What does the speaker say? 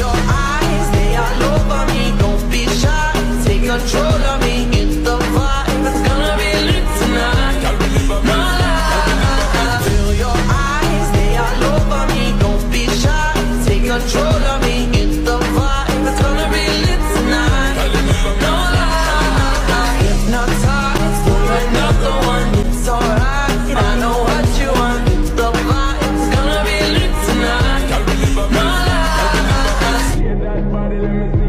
Your eyes, somebody let me